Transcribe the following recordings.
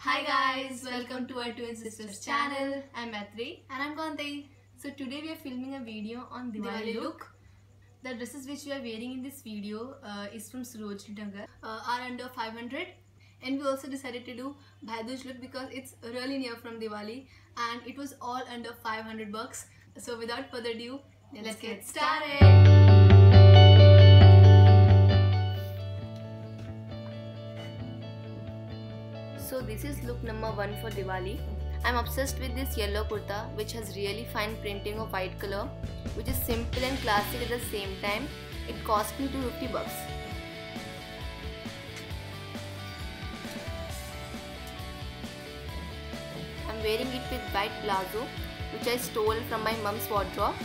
Hi guys, welcome to our Twin Sisters channel. I'm Maitrai And I'm Kauntai. So today we are filming a video on Diwali, Diwali look. The dresses which we are wearing in this video uh, is from Sarojini Nagar. Uh, are under 500 and we also decided to do Bhai Dooj look because it's really near from Diwali and it was all under 500 bucks. So without further ado, let's, Let's get started. So this is look number one for Diwali. I'm obsessed with this yellow kurta which has really fine printing of white color which is simple and classic at the same time. It cost me 250 bucks. I'm wearing it with white palazzo which I stole from my mom's wardrobe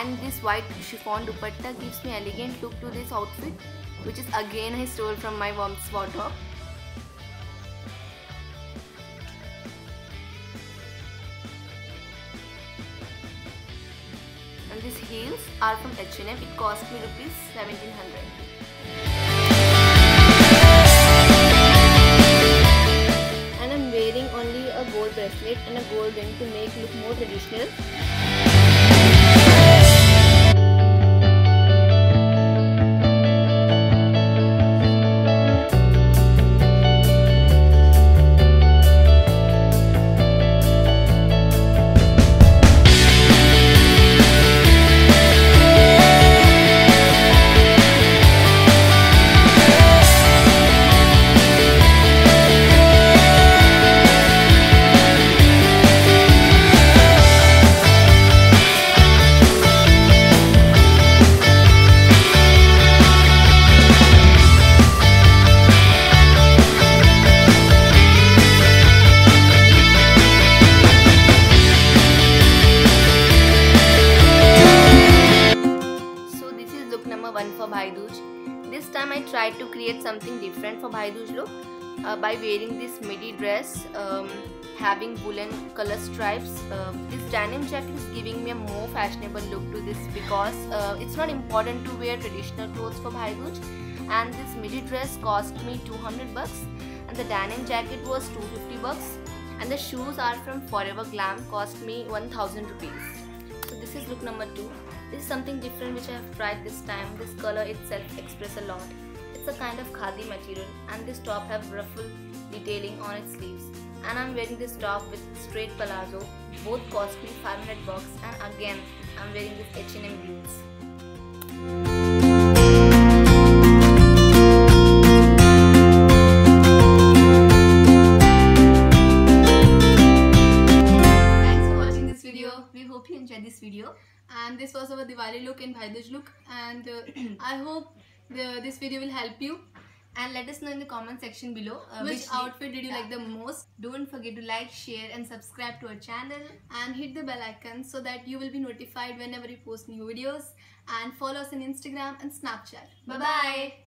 and this white chiffon dupatta gives me elegant look to this outfit which is again I stole from my mom's wardrobe. These heels are from H&M. It cost me rupees 1700. And I'm wearing only a gold bracelet and a gold ring to make look more traditional. This time I tried to create something different for Bhai Dooj look uh, by wearing this midi dress um, having woolen color stripes. Uh, this denim jacket is giving me a more fashionable look to this because uh, it's not important to wear traditional clothes for Bhai Dooj and this midi dress cost me 200 bucks and the denim jacket was 250 bucks and the shoes are from Forever Glam cost me 1000 rupees. So this is look number two. This is something different which I have tried this time. This color itself express a lot. It's a kind of khadi material and this top have ruffle detailing on its sleeves. And I'm wearing this top with straight palazzo. Both cost me 500 bucks and again I'm wearing this H&M jeans. And this was our Diwali look and Bhai Dooj look. And uh, I hope the, this video will help you. And let us know in the comment section below uh, which, Which- outfit did you like the most. Don't forget to like, share, and subscribe to our channel. And hit the bell icon so that you will be notified whenever we post new videos. And follow us on Instagram and Snapchat. Bye bye.